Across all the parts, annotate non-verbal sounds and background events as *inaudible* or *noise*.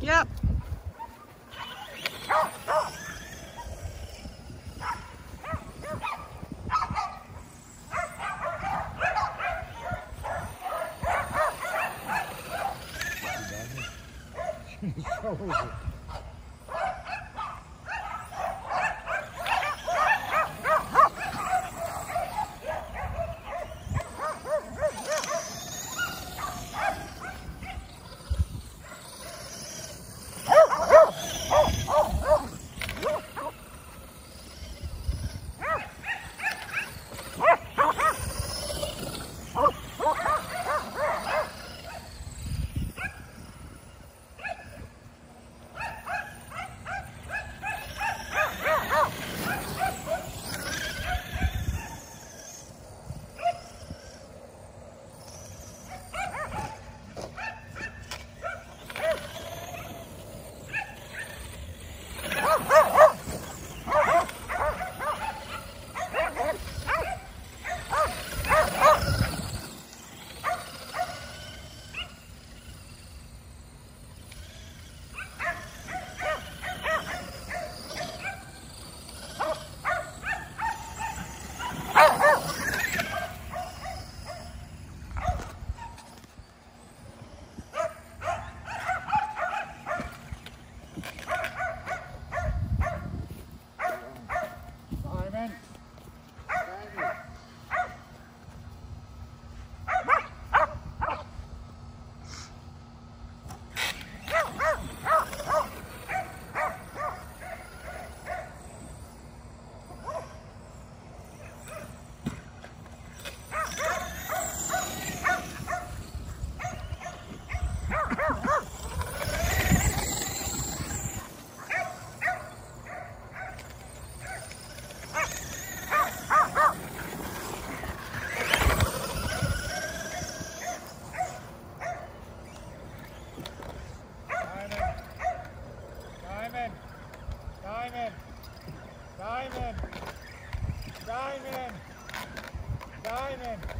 Yep. *laughs* He's. Diamond! Diamond!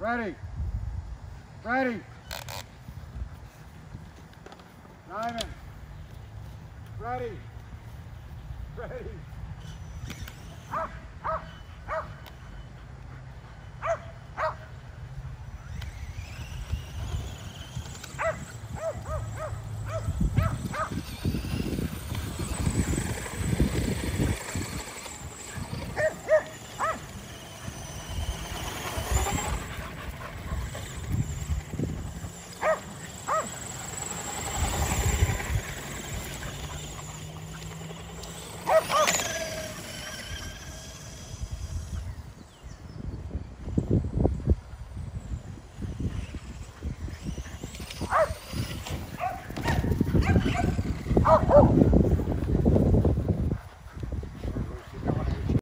Ready. Ready. Simon. Ready. Ready.